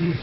Mm.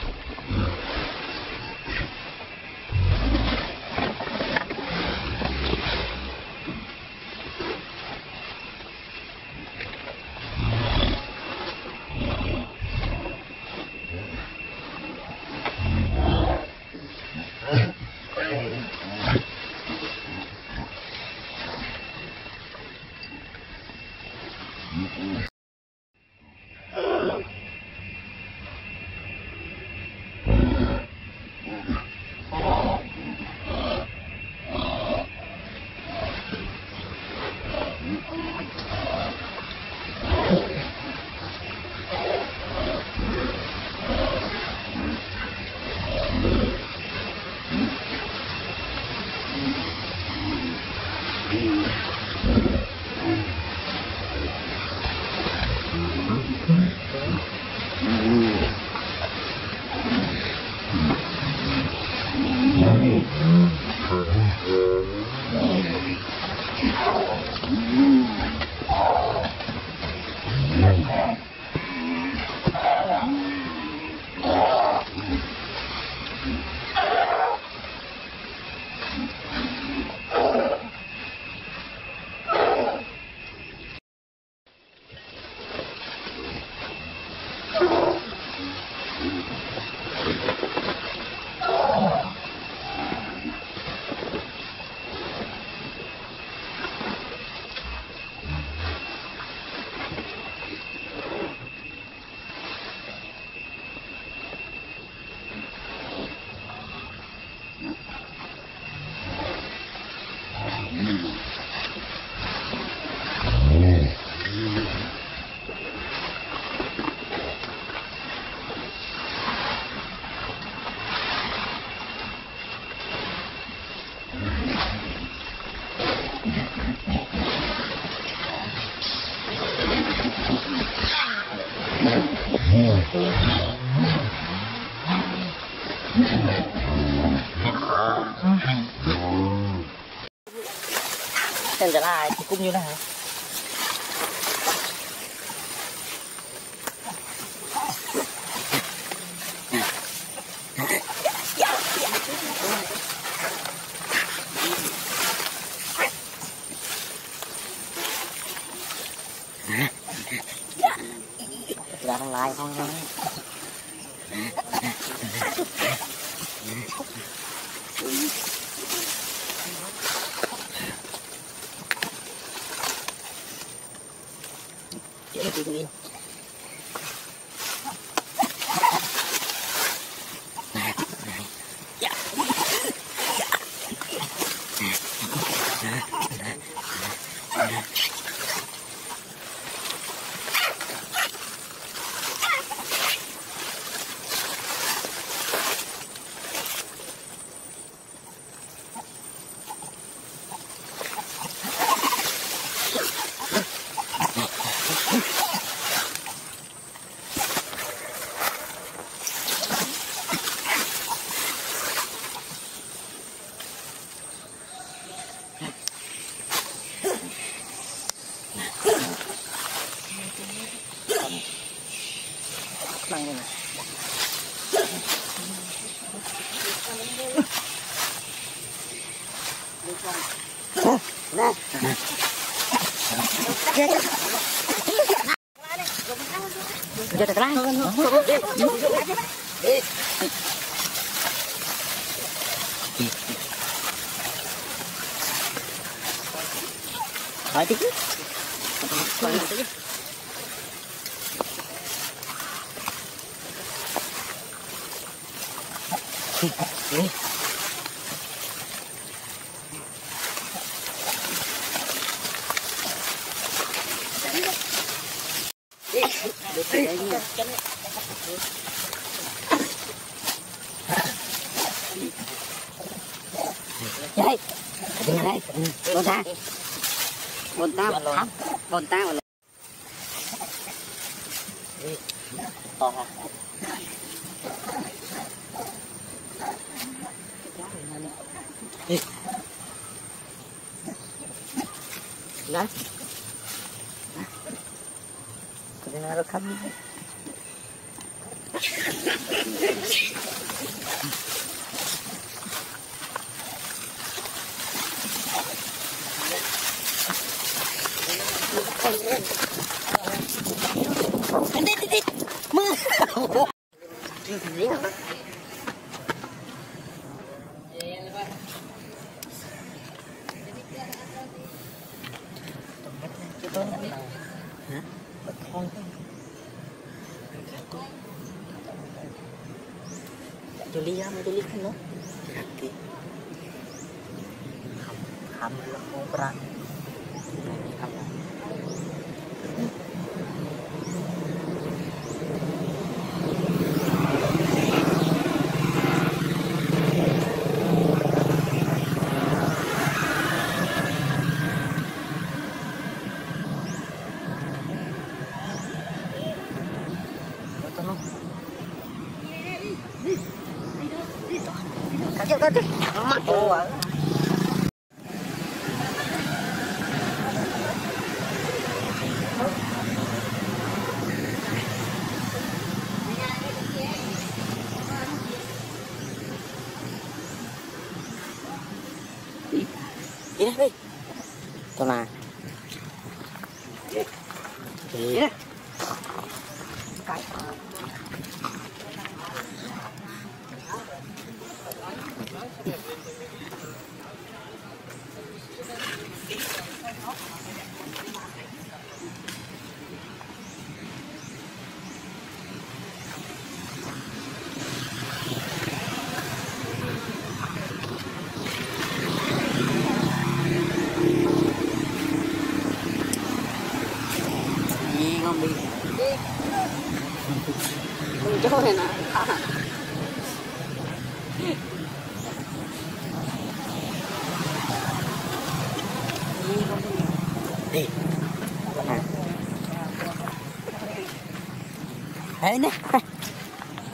Xem trở lại cũng như thế nào bồn ta, bồn ta, bồn ta mà to betul ni. Ya, Juli kan? Okey. Ham, ham. Lah,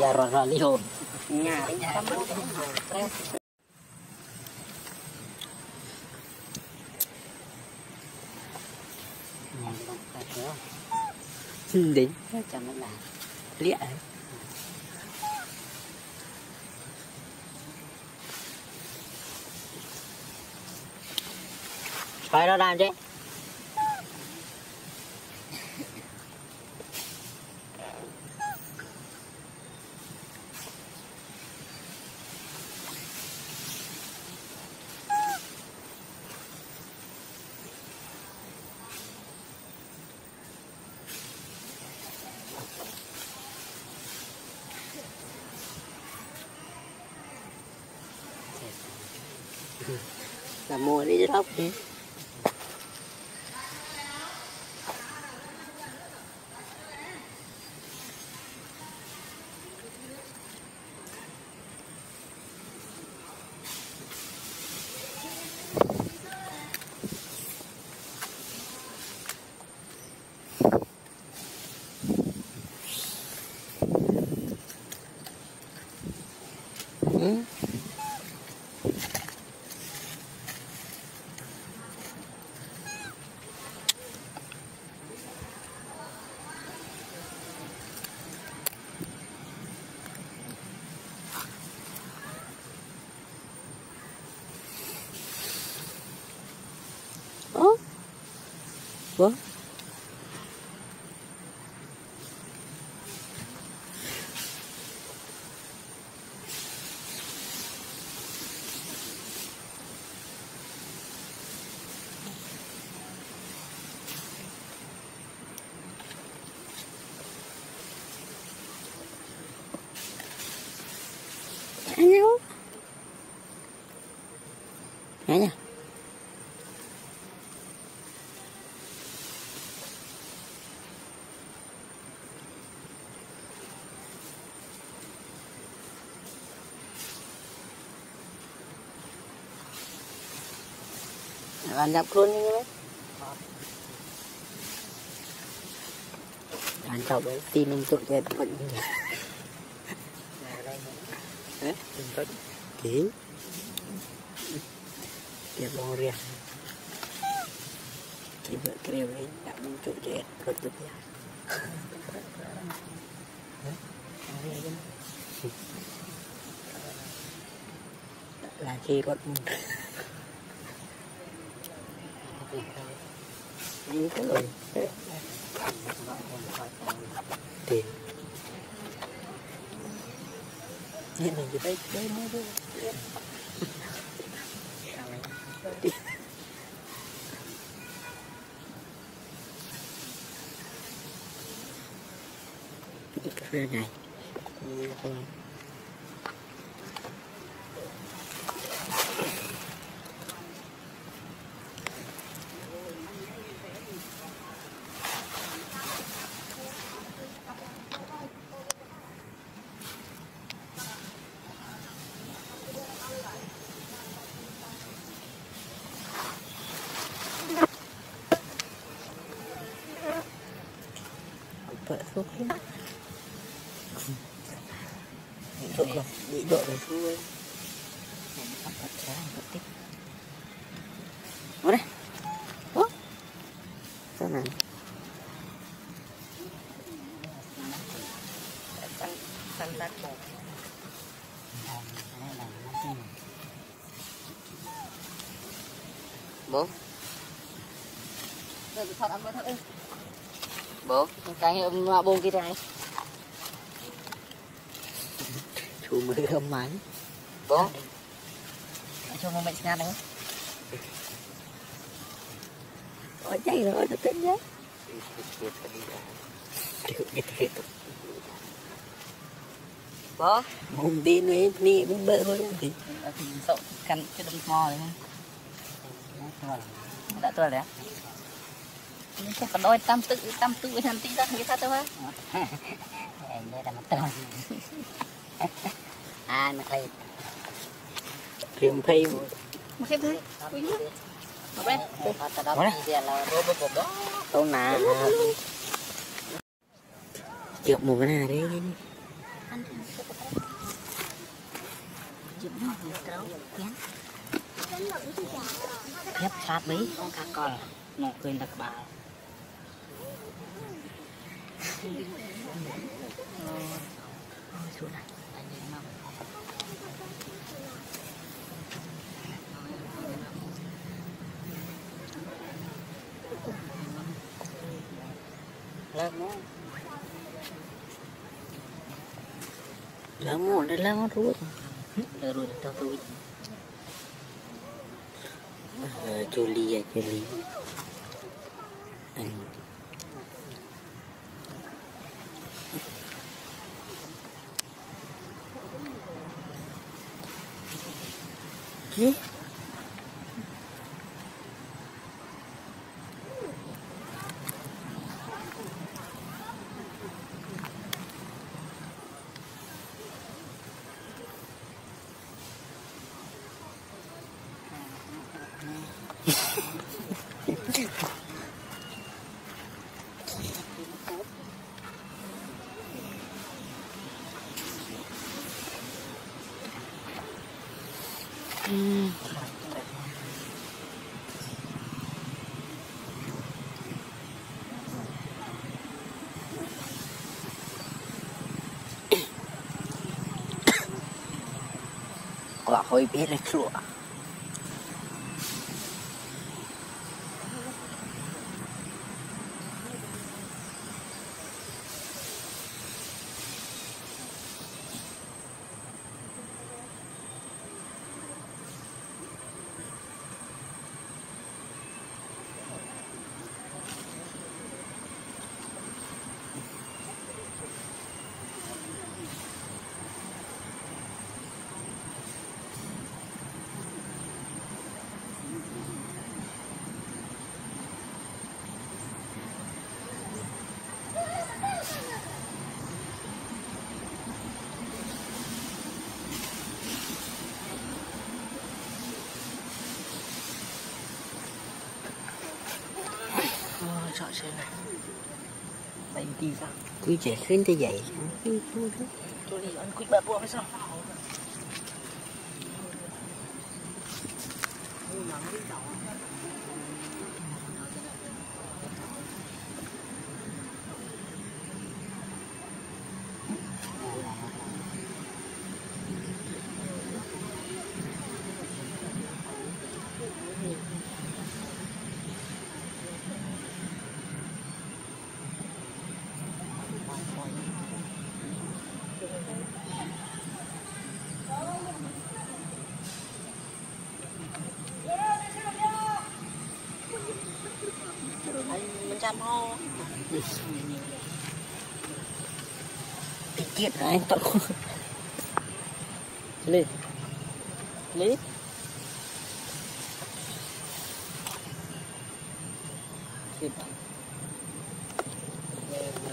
Ya, Rosalio. Ya, ya. Đến cho nó là lịa Phải nó làm chứ là mua đi chứ dạ. Ủa? nhá nha bạn nhập luôn thế bạn cháu đấy tin anh tụi như thế. Kỹ kịp bò riêng chỉ vợ kêu ấy đã mình tụi chết rồi tụi chết là khi con như cái rồi tiền nên mình chỉ đấy mới thôi cà phê này. Độ rồi bị độ rồi. Tiếp ở đây. Ố sao nào Phân đất bộ. bố bố. Cái mà bông kia này chú mới không máy bố Cho một mẹ ngàn đấy. ở chạy rồi nó tính nhé bố mông tin ấy ni bên bờ thôi Ở thì sậu căn cái đâm mò đấy. Đã tuần đấy. Nhưng chắc có đôi tam tự tam tự hành tí ra người ta thôi. em đây là một thấy phi Mà xem thôi. Quý nhá. Mà bên. câu nà chụp một cái nào đấy Khép sát mấy con cá cò. Nó quên đặc bảo. xuống này. Lớn món lớn món đây lớn món ruột Rồi rồi tao tôi. ờ chú ly quả hơi biết là chua Đây đi sao? Cứ chạy khuyến tới vậy. Tôi đi ăn quýt bạc bộ hay sao chăm ho. Tiết rồi anh tao lên. Lên.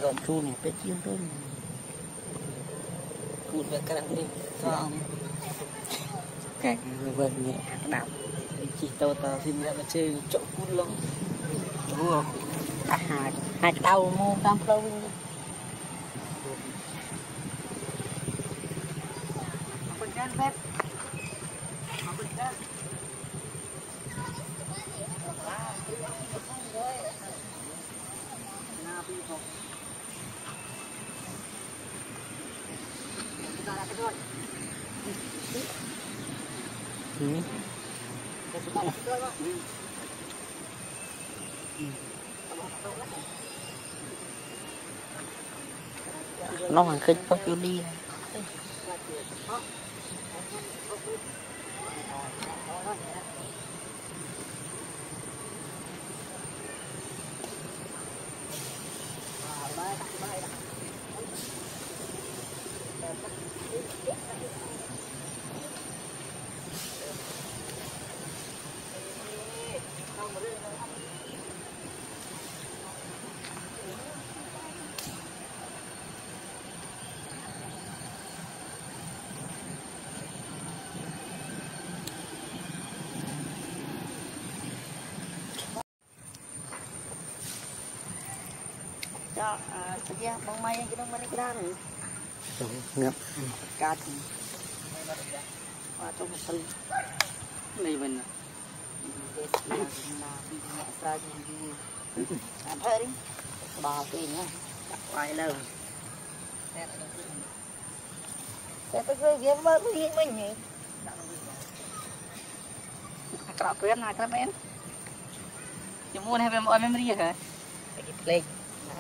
Gom chu này biết chiếu thôi. Cụt về cái đằng đi. Sao càng vâng nhẹ đạp Chỉ tao tao xin ra mà chơi chỗ cút lắm đúng không à, hai hai cái đầu mua cam lâu Ừ. nó hoàn khích có chỗ đi បងម៉ៃក្នុងមិនក្រាននេះកាត់បាទទៅមកព្រឹកនេះវិញមកស្រាយយូរអត់ហើយបាល់ទីណាដាក់ខ្វាយលើតែទៅគឺវាមើលវិញមិញអាក្រក់ព្រាមណាក្រែមជាមួយហើយវាមកអត់មានរីហ៎តែគេភ្លេច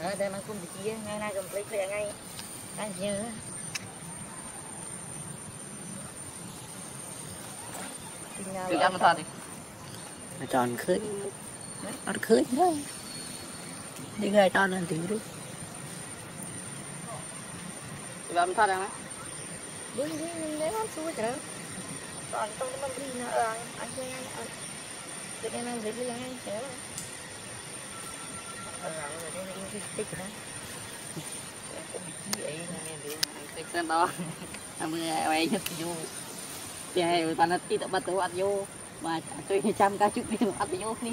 ở đây mà cũng bị chia ngay nay cầm plek plek ngay anh nhớ. Tự ăn thật đi. mà tròn khơi nó khơi thôi. Đi ngay tròn lên thì đi. Tự ăn mà thật đi. đi đi lấy ăn xuôi trời tròn trong cái mâm đi nó ăn là rồi đây là cái tích đó đi mưa ai nhất vô. Dạ, bạn nó tí tự bắt đầu ăn vô. Mà tôi trăm ca chút đi ăn vô đi.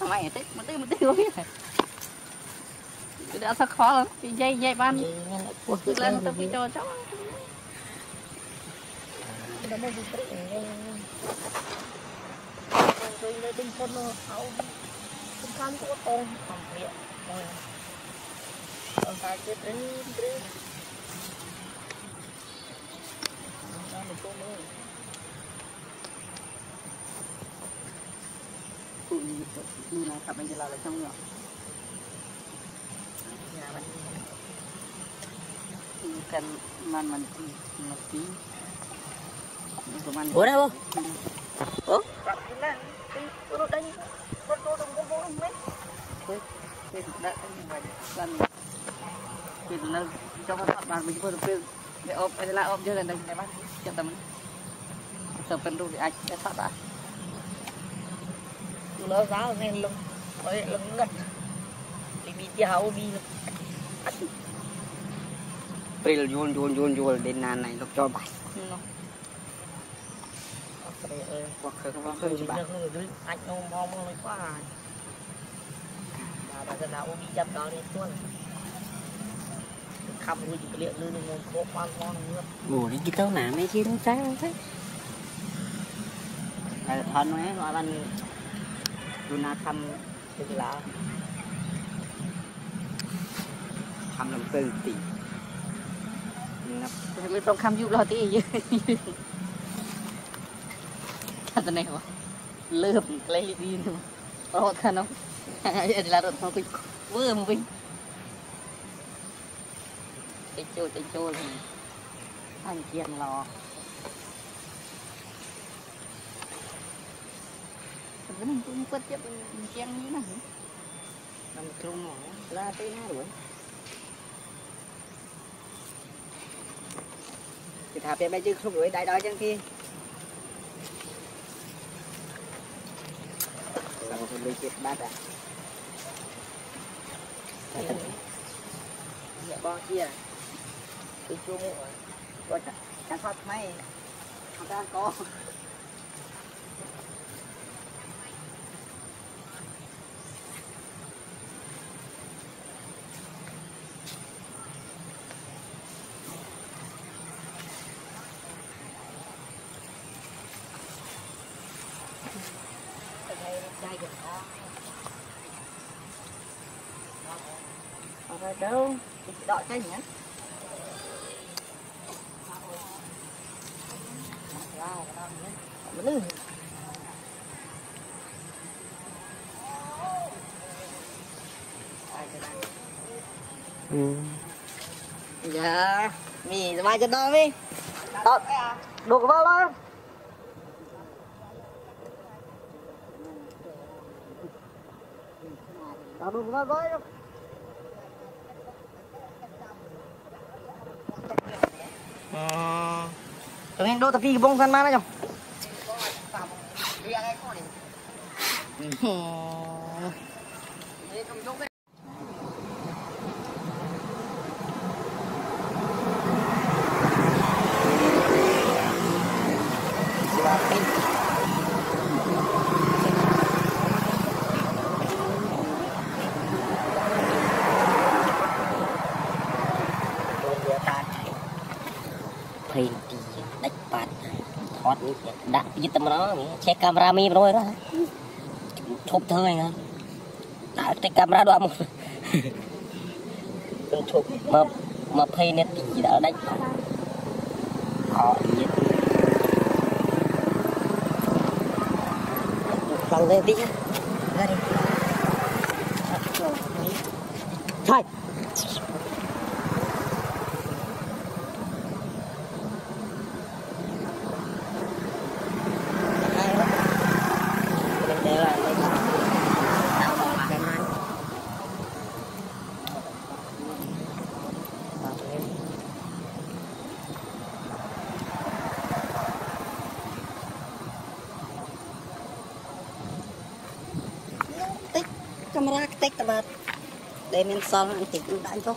Mày tích, mà tích, mà tích vô biết. Tôi đã sắc khó. Thì dây, dây ban. Vậy nên là cuộc Tức lên lên là tôi phải cho cháu. nó mới bị tích này tôi lên tinh phân nó hậu tinh can của tôi không biết rồi còn ta chết đến đến nó một cô nữa Tụi như này cặp anh จะ là trong ngựa. nhà mình Kan man man mesti. Cuman ủa đâu ủa Rap lên. Turut đánh. Rot rot rot để ốp ốp lên đây bác. Phân thoát đã. nó giáo nên lưng rồi lưng ngất thì bị chào bị Pril yul yul yul yul đến nàn này lúc cho bài. trời ơi Hoặc khởi không khơi khơi chỉ cho bạn. được người anh nó mong nó quá à bà dân nào bị chậm đó đến tuần. Khăm vui chỉ liệu lưu nên ngồi cố quan con nữa ngủ đi cái tao nằm ấy chứ đúng trái không thế? Là thân ấy nói bạn Luna thăm từ là thăm làm từ tỷ mới trong khăm giúp lo tí gì thật này mà lớp lấy đi rồi thật không? là rất không quýnh vừa mà quýnh cái chô cái chô thì anh kiềng lò vẫn cũng quất chấp kiềng như này làm trung nó la tê na rồi. Thì thả bên bây chứ không đuổi đại đó chẳng kia. Sao không lấy chết bát à? เลยท่านเกียงรอแต่มันตุ้มปัดเจ็บเกียงนี้นะนำคลุมหมอลาตีหน้ nhỉ Wow, ừ. Dạ, mì mai cho đó mi. Đó, đục vào đó. Đó, đục vào đó. Tập đi bông san ma đấy thì kamera cek kamera mi bro đó chụp thôi anh em đã cái camera đó một chụp mà mà pay net chỉ đã đánh họ nhiệt bằng lên tí tích các bạn. Để mình xong ăn thịt cũng đánh không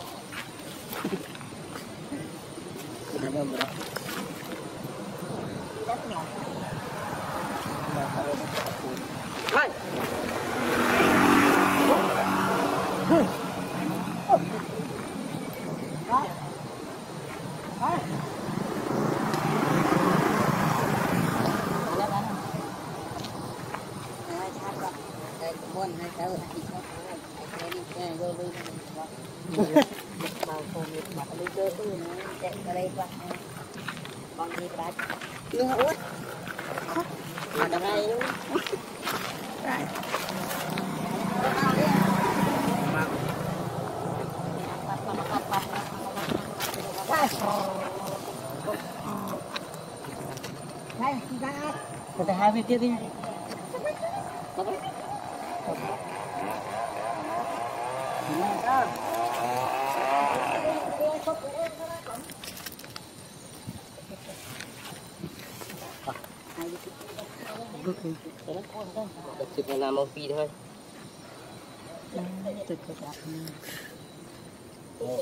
Hai. con đi ra nước út ở đây luôn Kita hai bên kia đi. Được chụp là làm một phi thôi. Chụp cái đạp.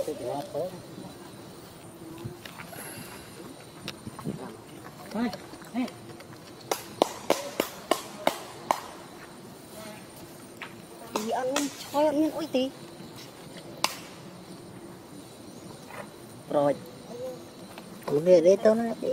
Chụp cái đạp thôi. Thôi, ត់មានអុយទីប្រូចគូនេះរេតទៅណាទេ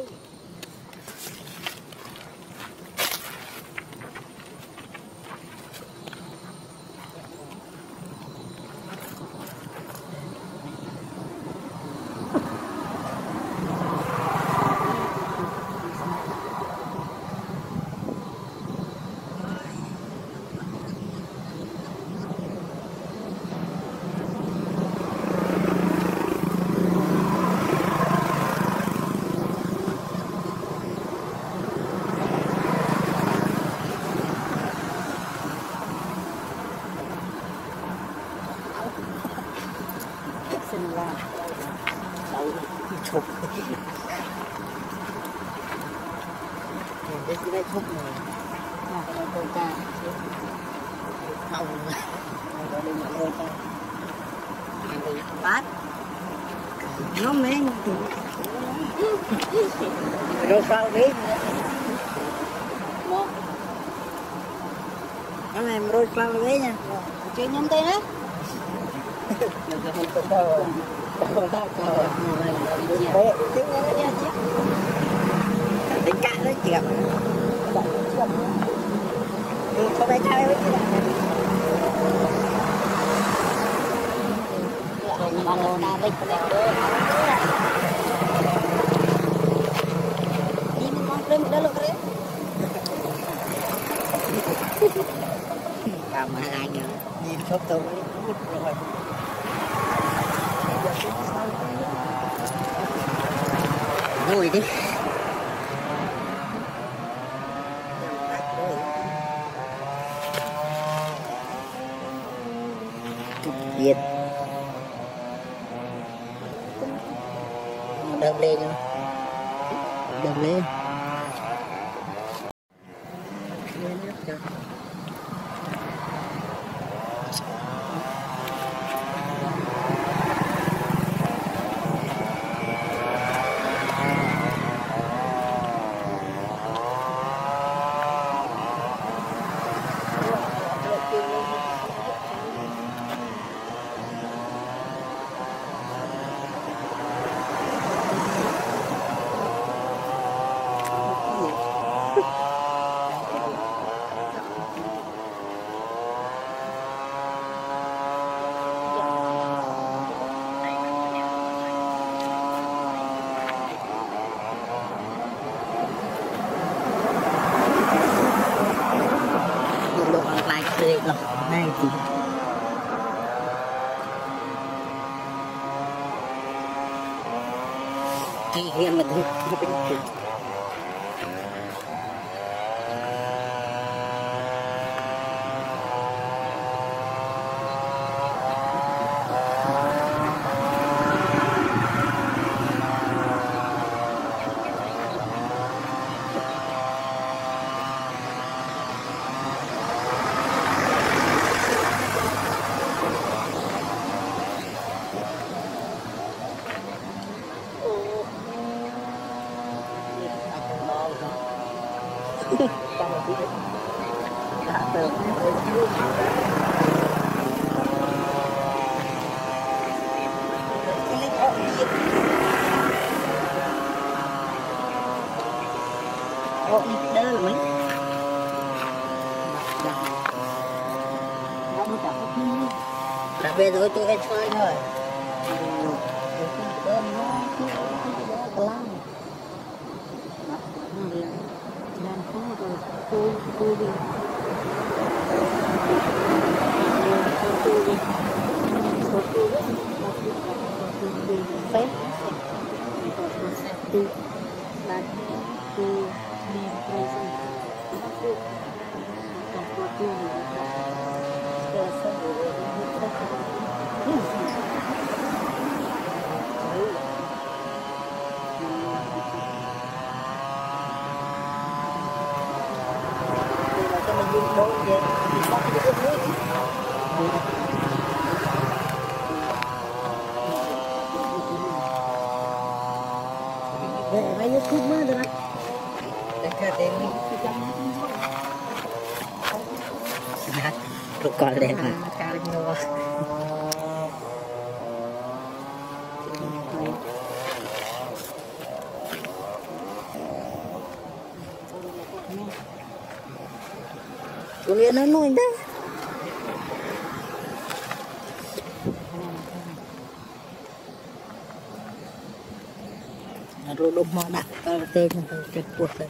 bao đấy một anh em rồi bao đấy nha. Chơi nhóm tay đấy đánh cạn đấy chị ạ. Không đánh cạn đấy chị ạ. Hãy subscribe cho kênh Ghiền Mì Gõ Để không bỏ lỡ những video hấp dẫn Cảm ơn anh Nhìn không tôi hút rồi Vui đi. The. Wij je goed maken. Ik ga het niet. Ja, klopt wel even. Dat ga ik nog wachten. Kuliah nanoin dah. Cái tên rồi chết buộc đấy.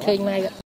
Cái kênh này ạ Núi.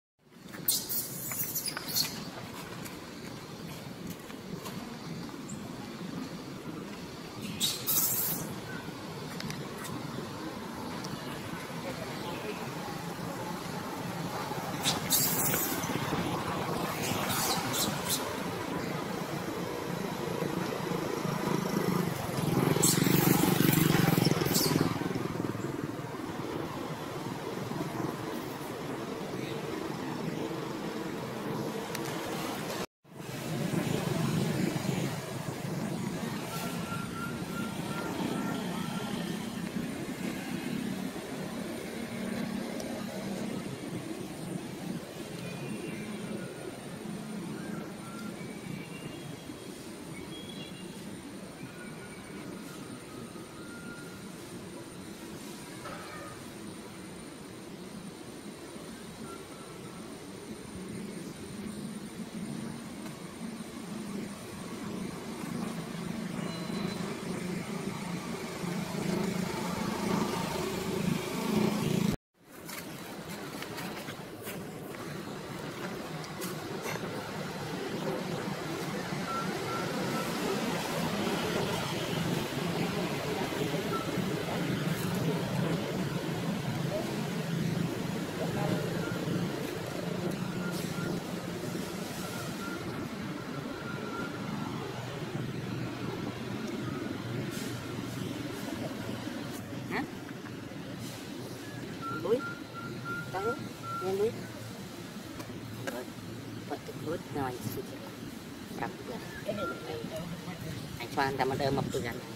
Anh Phan ta mà đơ mập tụi anh.